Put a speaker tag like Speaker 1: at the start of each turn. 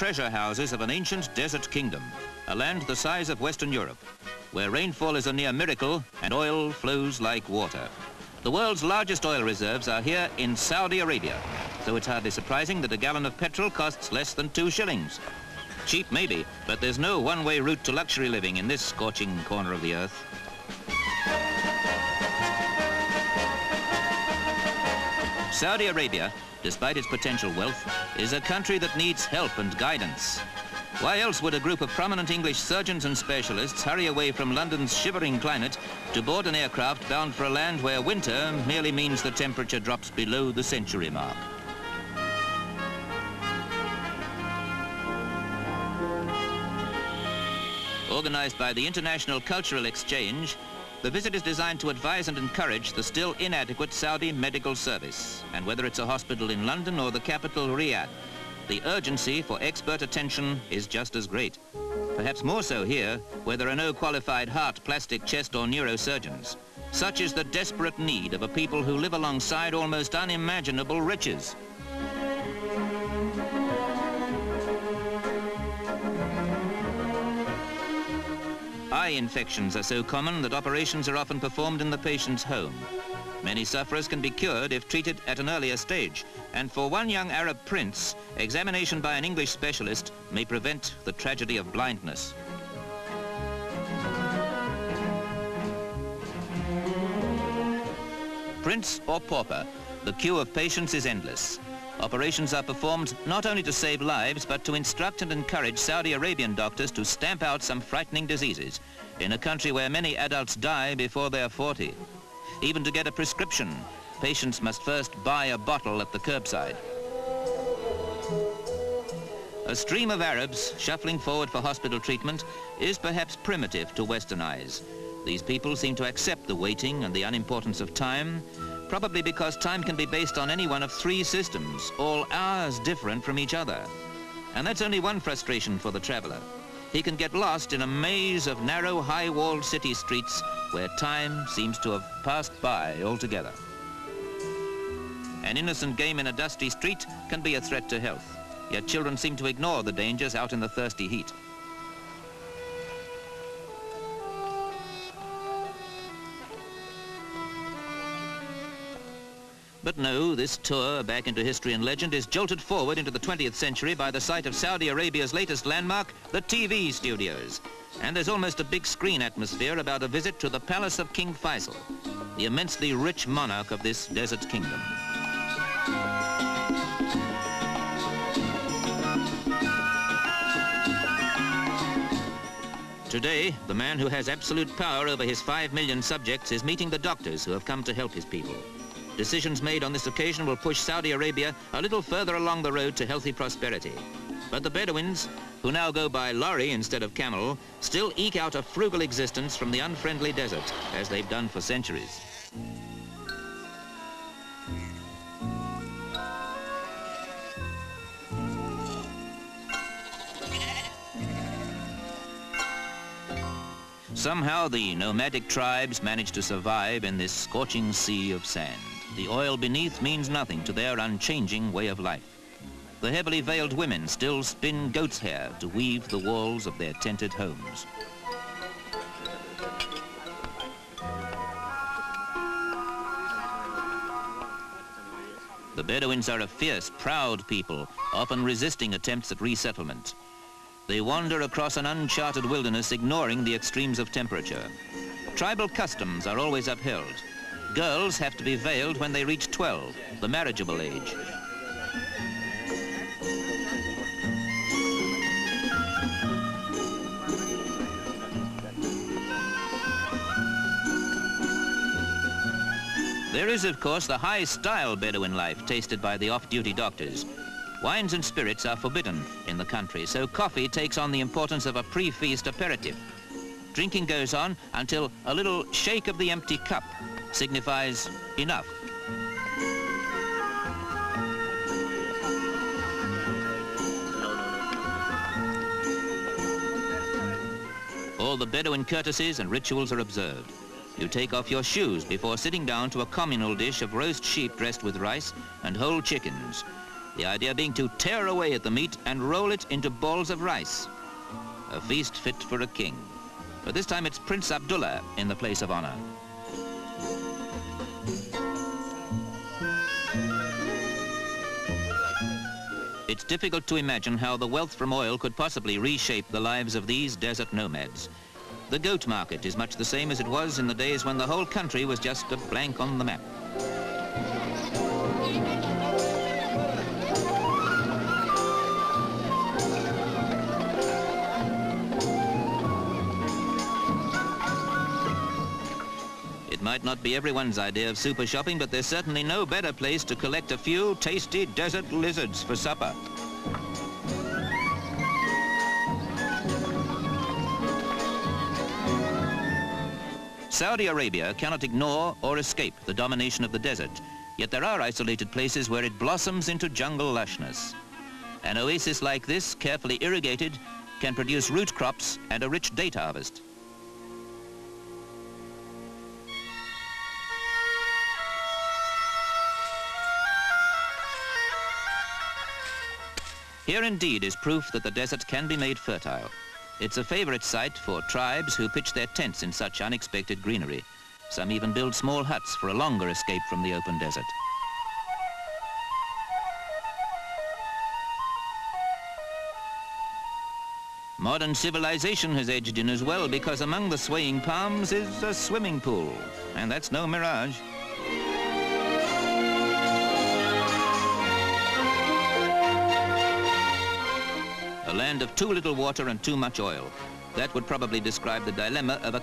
Speaker 1: treasure houses of an ancient desert kingdom, a land the size of Western Europe, where rainfall is a near miracle and oil flows like water. The world's largest oil reserves are here in Saudi Arabia, so it's hardly surprising that a gallon of petrol costs less than two shillings. Cheap maybe, but there's no one-way route to luxury living in this scorching corner of the earth. Saudi Arabia, despite its potential wealth, is a country that needs help and guidance. Why else would a group of prominent English surgeons and specialists hurry away from London's shivering climate to board an aircraft bound for a land where winter merely means the temperature drops below the century mark? Organized by the International Cultural Exchange, the visit is designed to advise and encourage the still inadequate Saudi medical service, and whether it's a hospital in London or the capital, Riyadh, the urgency for expert attention is just as great. Perhaps more so here, where there are no qualified heart, plastic, chest or neurosurgeons. Such is the desperate need of a people who live alongside almost unimaginable riches. Eye infections are so common that operations are often performed in the patient's home. Many sufferers can be cured if treated at an earlier stage, and for one young Arab prince, examination by an English specialist may prevent the tragedy of blindness. Prince or pauper, the queue of patients is endless. Operations are performed not only to save lives, but to instruct and encourage Saudi Arabian doctors to stamp out some frightening diseases in a country where many adults die before they're 40. Even to get a prescription, patients must first buy a bottle at the curbside. A stream of Arabs shuffling forward for hospital treatment is perhaps primitive to Western eyes. These people seem to accept the waiting and the unimportance of time, probably because time can be based on any one of three systems, all hours different from each other. And that's only one frustration for the traveler. He can get lost in a maze of narrow, high-walled city streets where time seems to have passed by altogether. An innocent game in a dusty street can be a threat to health, yet children seem to ignore the dangers out in the thirsty heat. But no, this tour back into history and legend is jolted forward into the 20th century by the sight of Saudi Arabia's latest landmark, the TV studios. And there's almost a big screen atmosphere about a visit to the palace of King Faisal, the immensely rich monarch of this desert kingdom. Today, the man who has absolute power over his five million subjects is meeting the doctors who have come to help his people. Decisions made on this occasion will push Saudi Arabia a little further along the road to healthy prosperity. But the Bedouins, who now go by lorry instead of camel, still eke out a frugal existence from the unfriendly desert, as they've done for centuries. Somehow the nomadic tribes manage to survive in this scorching sea of sand. The oil beneath means nothing to their unchanging way of life. The heavily veiled women still spin goat's hair to weave the walls of their tented homes. The Bedouins are a fierce, proud people, often resisting attempts at resettlement. They wander across an uncharted wilderness, ignoring the extremes of temperature. Tribal customs are always upheld. Girls have to be veiled when they reach 12, the marriageable age. There is, of course, the high-style Bedouin life tasted by the off-duty doctors. Wines and spirits are forbidden in the country, so coffee takes on the importance of a pre-feast aperitif. Drinking goes on until a little shake of the empty cup signifies enough. All the Bedouin courtesies and rituals are observed. You take off your shoes before sitting down to a communal dish of roast sheep dressed with rice and whole chickens. The idea being to tear away at the meat and roll it into balls of rice. A feast fit for a king. But this time it's Prince Abdullah in the place of honor. It's difficult to imagine how the wealth from oil could possibly reshape the lives of these desert nomads. The goat market is much the same as it was in the days when the whole country was just a blank on the map. Might not be everyone's idea of super shopping, but there's certainly no better place to collect a few tasty desert lizards for supper. Saudi Arabia cannot ignore or escape the domination of the desert, yet there are isolated places where it blossoms into jungle lushness. An oasis like this, carefully irrigated, can produce root crops and a rich date harvest. Here indeed is proof that the desert can be made fertile. It's a favorite site for tribes who pitch their tents in such unexpected greenery. Some even build small huts for a longer escape from the open desert. Modern civilization has edged in as well because among the swaying palms is a swimming pool. And that's no mirage. A land of too little water and too much oil. That would probably describe the dilemma of a